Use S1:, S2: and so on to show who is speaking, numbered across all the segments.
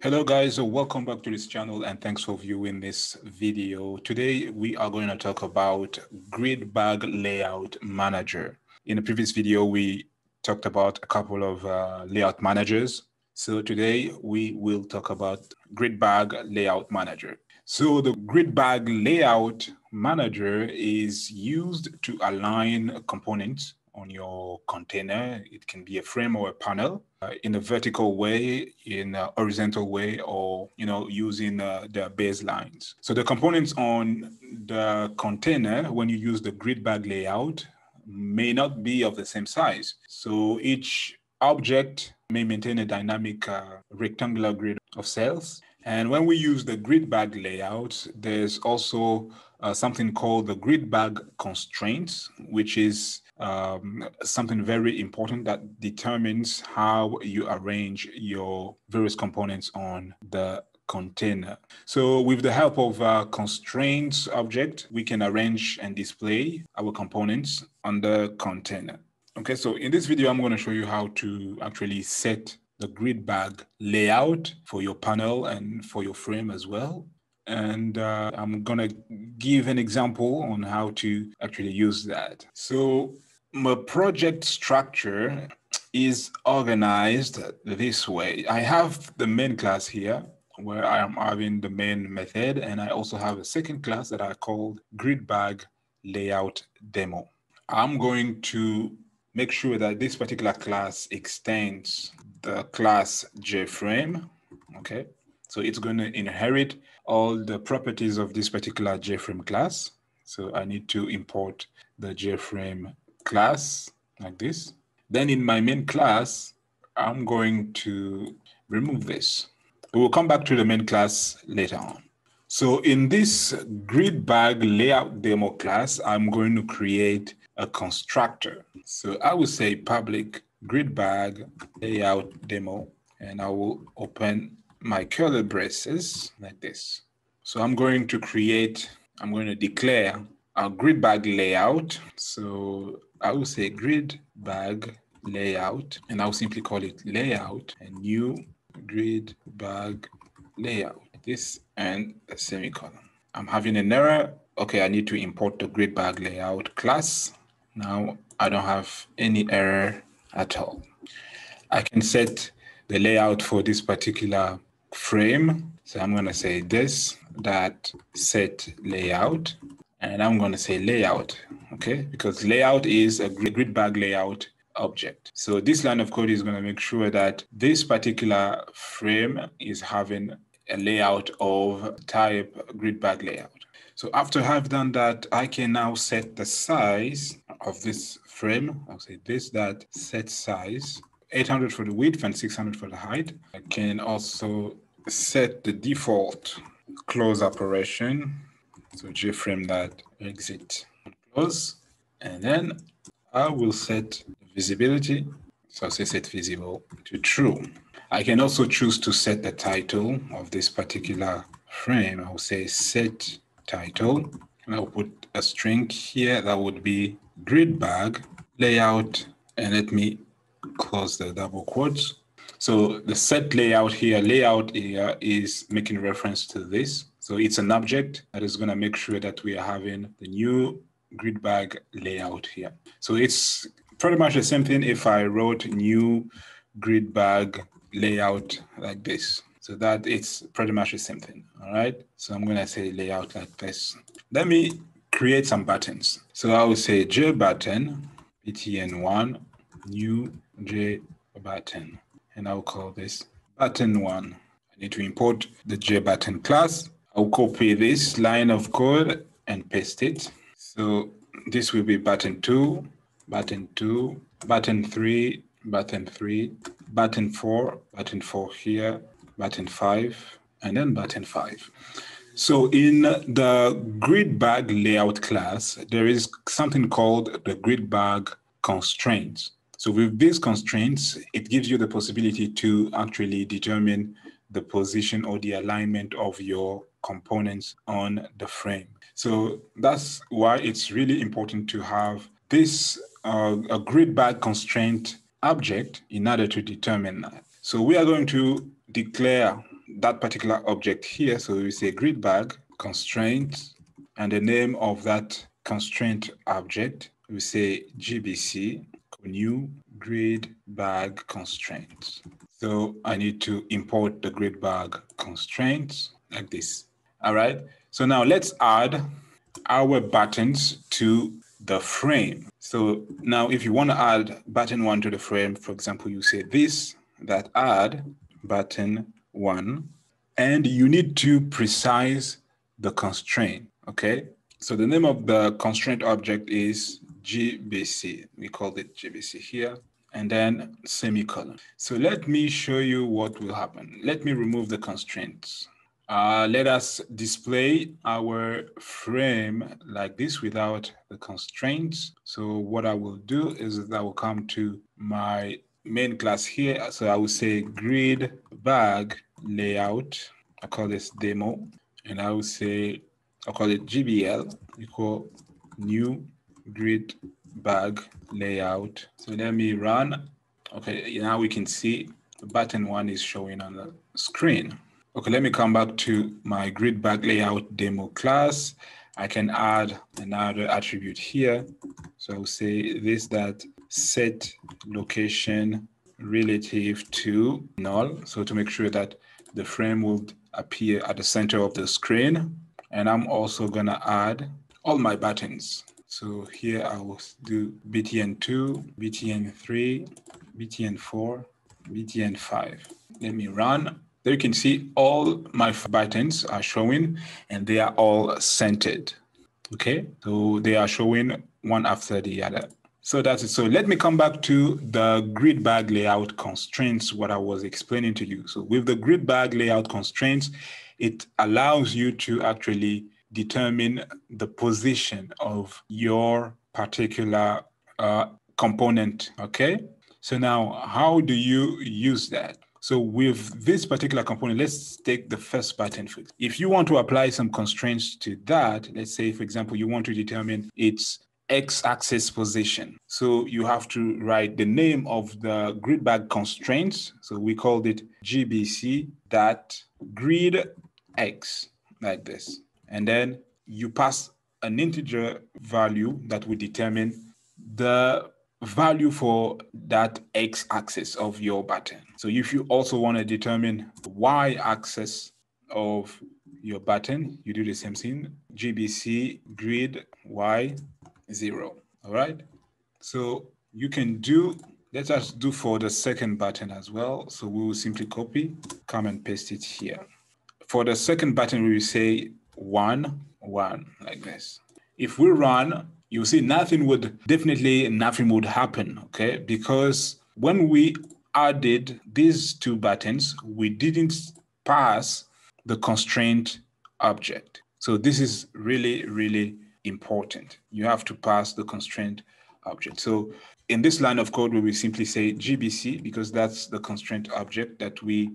S1: Hello guys, welcome back to this channel and thanks for viewing this video. Today we are going to talk about Grid Bag Layout Manager. In the previous video we talked about a couple of uh, layout managers. So today we will talk about Grid Bag Layout Manager. So the Grid Bag Layout Manager is used to align components on your container. It can be a frame or a panel uh, in a vertical way, in a horizontal way, or you know using uh, the baselines. So the components on the container, when you use the grid bag layout, may not be of the same size. So each object may maintain a dynamic uh, rectangular grid of cells. And when we use the grid bag layout, there's also uh, something called the grid bag constraints, which is um, something very important that determines how you arrange your various components on the container. So with the help of a constraints object, we can arrange and display our components on the container. Okay, so in this video, I'm going to show you how to actually set the grid bag layout for your panel and for your frame as well. And uh, I'm to give an example on how to actually use that. So my project structure is organized this way. I have the main class here where I am having the main method, and I also have a second class that I called grid bag layout demo. I'm going to make sure that this particular class extends the class JFrame, okay? So it's going to inherit all the properties of this particular JFrame class. So I need to import the JFrame class like this. Then in my main class, I'm going to remove this. We will come back to the main class later on. So in this grid bag layout demo class, I'm going to create a constructor. So I will say public grid bag layout demo, and I will open my curly braces like this. So I'm going to create, I'm going to declare a grid bag layout. So I will say grid bag layout, and I'll simply call it layout and new grid bag layout. This and a semicolon. I'm having an error. Okay, I need to import the grid bag layout class. Now I don't have any error at all. I can set the layout for this particular frame. So I'm going to say this that set layout and I'm going to say layout, okay? Because layout is a grid bag layout object. So this line of code is going to make sure that this particular frame is having a layout of type grid bag layout. So after I've done that, I can now set the size of this frame. I'll say this, that set size, 800 for the width and 600 for the height. I can also set the default close operation so JFrame that exit close. And then I will set visibility. So say set visible to true. I can also choose to set the title of this particular frame. I'll say set title. And I'll put a string here that would be grid bag layout. And let me close the double quotes. So the set layout here, layout here is making reference to this. So it's an object that is going to make sure that we are having the new grid bag layout here. So it's pretty much the same thing if I wrote new grid bag layout like this. So that it's pretty much the same thing. All right. So I'm going to say layout like this. Let me create some buttons. So I will say J button, btn1, new J button, and I'll call this button one. I need to import the J button class I'll copy this line of code and paste it. So this will be button two, button two, button three, button three, button four, button four here, button five, and then button five. So in the grid bag layout class, there is something called the grid bag constraints. So with these constraints, it gives you the possibility to actually determine the position or the alignment of your components on the frame. So that's why it's really important to have this uh, a grid bag constraint object in order to determine that. So we are going to declare that particular object here. So we say grid bag constraint and the name of that constraint object. We say GBC new grid bag constraints. So I need to import the grid bag constraints like this. All right. So now let's add our buttons to the frame. So now if you want to add button one to the frame, for example, you say this, that add button one, and you need to precise the constraint, okay? So the name of the constraint object is GBC. We called it GBC here and then semicolon. So let me show you what will happen. Let me remove the constraints. Uh, let us display our frame like this without the constraints. So what I will do is that I will come to my main class here. So I will say grid bag layout. I call this demo. And I will say, I call it GBL equal new grid bag layout. So let me run. Okay, now we can see the button one is showing on the screen. Okay, let me come back to my grid bag layout demo class. I can add another attribute here. So I'll say this that set location relative to null. So to make sure that the frame will appear at the center of the screen. And I'm also gonna add all my buttons. So here I will do BTN2, BTN3, BTN4, BTN5. Let me run there you can see all my buttons are showing and they are all centered. Okay, so they are showing one after the other. So that's it. So let me come back to the grid bag layout constraints, what I was explaining to you. So with the grid bag layout constraints, it allows you to actually determine the position of your particular uh, component. Okay. So now how do you use that? So with this particular component, let's take the first button. If you want to apply some constraints to that, let's say, for example, you want to determine its x-axis position. So you have to write the name of the grid bag constraints. So we called it GBC that grid x like this. And then you pass an integer value that will determine the value for that x axis of your button. So if you also want to determine y axis of your button, you do the same thing, GBC grid y zero, all right? So you can do, let us do for the second button as well. So we will simply copy, come and paste it here. For the second button, we will say one, one, like this. If we run you see nothing would definitely nothing would happen okay? Because when we added these two buttons we didn't pass the constraint object. So this is really really important. You have to pass the constraint object. So in this line of code we will simply say gbc because that's the constraint object that we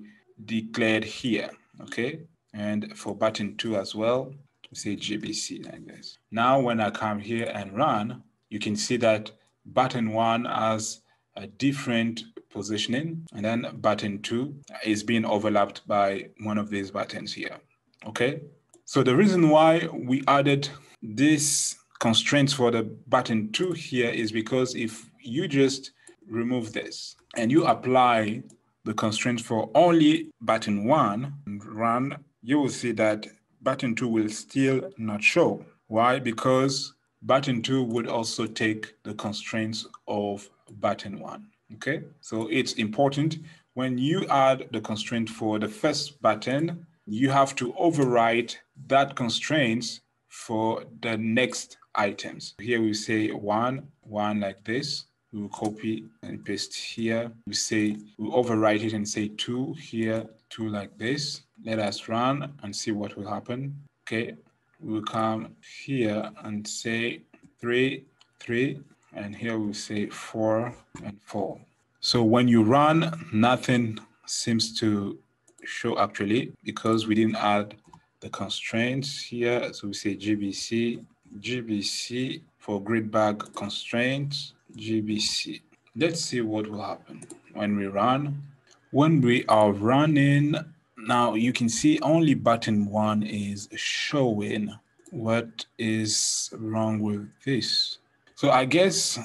S1: declared here okay and for button 2 as well say GBC like this. Now, when I come here and run, you can see that button one has a different positioning and then button two is being overlapped by one of these buttons here. Okay. So the reason why we added this constraints for the button two here is because if you just remove this and you apply the constraints for only button one and run, you will see that button 2 will still not show. Why? Because button 2 would also take the constraints of button 1. Okay, so it's important when you add the constraint for the first button, you have to overwrite that constraints for the next items. Here we say one, one like this. We will copy and paste here. We say, we overwrite it and say two here, two like this. Let us run and see what will happen. Okay, we'll come here and say three, three, and here we'll say four and four. So when you run, nothing seems to show actually because we didn't add the constraints here. So we say GBC, GBC for grid bag constraints, GBC. Let's see what will happen when we run. When we are running, Now you can see only button one is showing. What is wrong with this? So I guess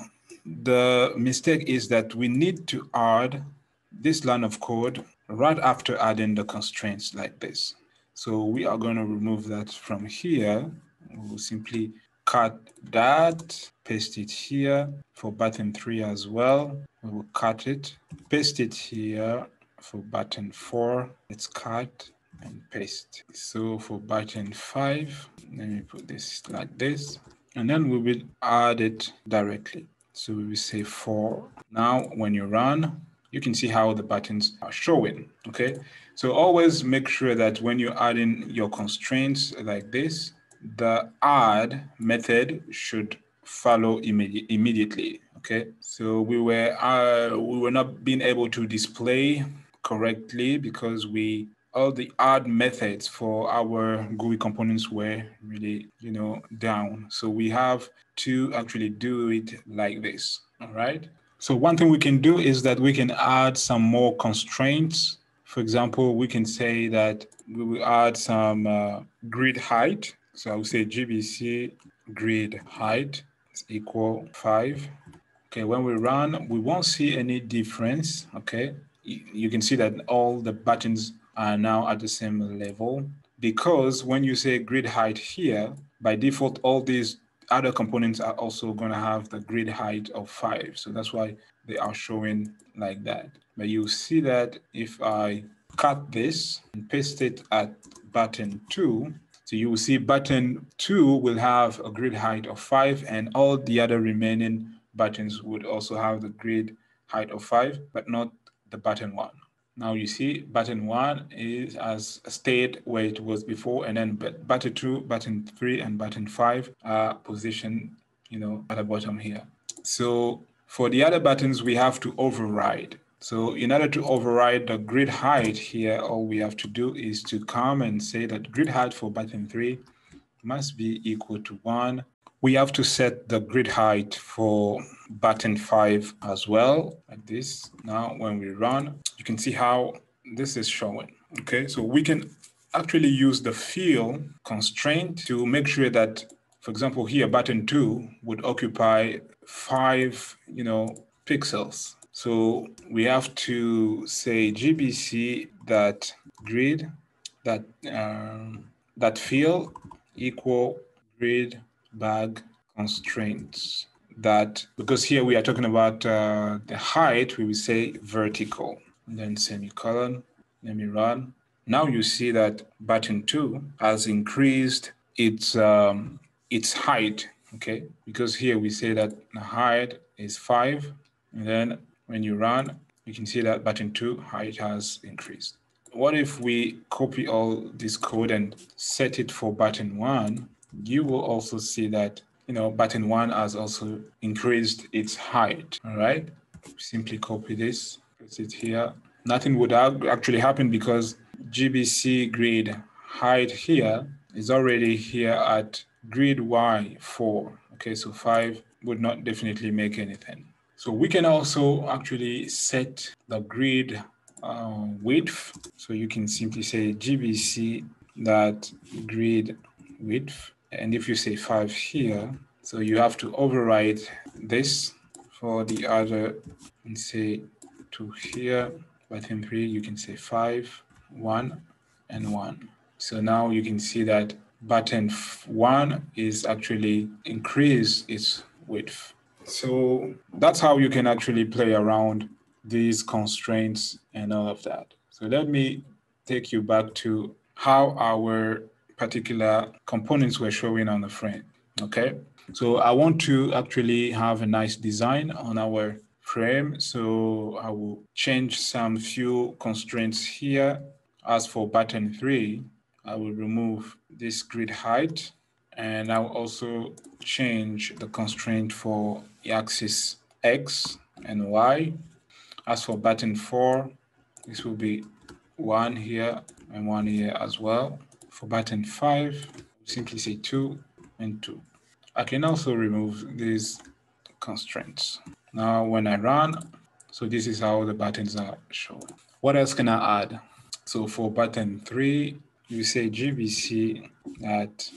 S1: the mistake is that we need to add this line of code right after adding the constraints like this. So we are going to remove that from here. We'll simply cut that, paste it here for button three as well. We will cut it, paste it here for button four. Let's cut and paste. So for button five, let me put this like this, and then we will add it directly. So we will say four. Now, when you run, you can see how the buttons are showing, okay? So always make sure that when you add in your constraints like this, the add method should follow immedi immediately, okay? So we were, uh, we were not being able to display correctly because we all the add methods for our GUI components were really, you know, down. So we have to actually do it like this, all right? So one thing we can do is that we can add some more constraints. For example, we can say that we will add some uh, grid height. So I will say GBC grid height is equal five. Okay, when we run, we won't see any difference, okay? You can see that all the buttons are now at the same level because when you say grid height here, by default, all these other components are also going to have the grid height of five. So that's why they are showing like that. But you see that if I cut this and paste it at button two, so you will see button two will have a grid height of five and all the other remaining buttons would also have the grid height of five, but not the button one. Now you see button one is as stayed where it was before, and then button two, button three, and button five are positioned, you know, at the bottom here. So for the other buttons, we have to override. So in order to override the grid height here, all we have to do is to come and say that grid height for button three must be equal to one we have to set the grid height for button 5 as well, like this. Now, when we run, you can see how this is showing. Okay, so we can actually use the fill constraint to make sure that, for example, here button 2 would occupy 5, you know, pixels. So we have to say GBC that grid that um, that fill equal grid bag constraints that because here we are talking about uh, the height we will say vertical then semicolon let me run. Now you see that button 2 has increased its um, its height okay? Because here we say that the height is 5 and then when you run you can see that button 2 height has increased. What if we copy all this code and set it for button 1 you will also see that you know button one has also increased its height. All right, simply copy this, put it here. Nothing would actually happen because GBC grid height here is already here at grid Y4. Okay, so five would not definitely make anything. So we can also actually set the grid uh, width. So you can simply say GBC that grid width and if you say five here, so you have to override this for the other and say two here, button three, you can say five, one, and one. So now you can see that button one is actually increase its width. So that's how you can actually play around these constraints and all of that. So let me take you back to how our particular components we're showing on the frame. Okay, so I want to actually have a nice design on our frame. So I will change some few constraints here. As for button three, I will remove this grid height and I'll also change the constraint for the axis X and Y. As for button four, this will be one here and one here as well. For button 5, simply say 2 and 2. I can also remove these constraints. Now when I run, so this is how the buttons are shown. What else can I add? So for button three, you say GBC at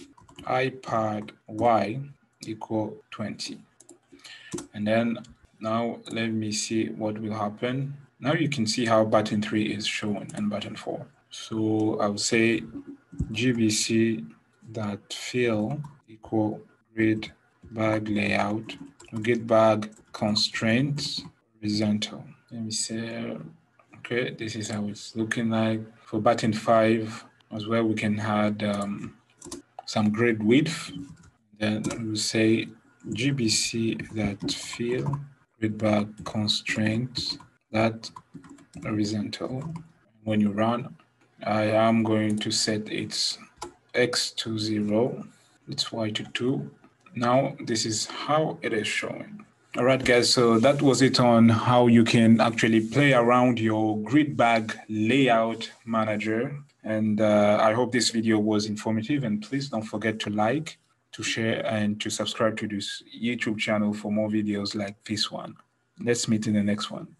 S1: iPad Y equal 20. And then now let me see what will happen. Now you can see how button three is shown and button four. So I will say GBC dot fill equal grid bag layout, grid bag constraints horizontal. Let me say, okay, this is how it's looking like. For button five as well, we can add um, some grid width. Then we'll say GBC that fill grid bag constraints that horizontal. When you run, I am going to set its x to 0, its y to 2. Now, this is how it is showing. All right, guys, so that was it on how you can actually play around your grid bag layout manager. And uh, I hope this video was informative and please don't forget to like, to share and to subscribe to this YouTube channel for more videos like this one. Let's meet in the next one.